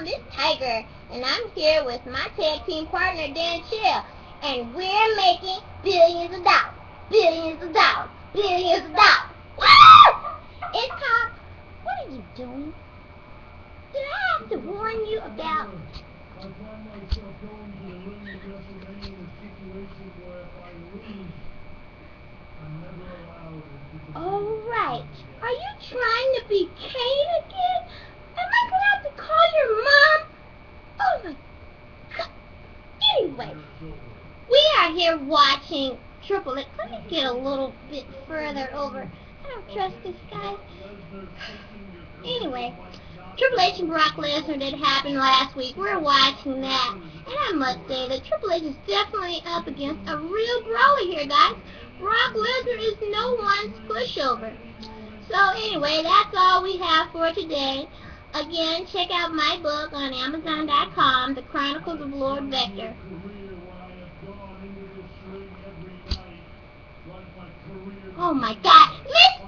Girl, Miss Tiger, and I'm here with my tag team partner, Dan Chill, and we're making billions of dollars, billions of dollars, billions of dollars. Woo! It's called, what are you doing? Did I have to warn you about... I'm All right. Are you trying to be Kane again? Am I going to have to call your mom? Oh my god. Anyway, we are here watching Triple H. Let me get a little bit further over. I don't trust this guy. Anyway, Triple H and Brock Lesnar did happen last week. We're watching that. And I must say that Triple H is definitely up against a real brawler here, guys. Brock Lesnar is no one's pushover. So anyway, that's all we have for today. Again, check out my book on Amazon.com, The Chronicles of Lord Vector. Oh my god.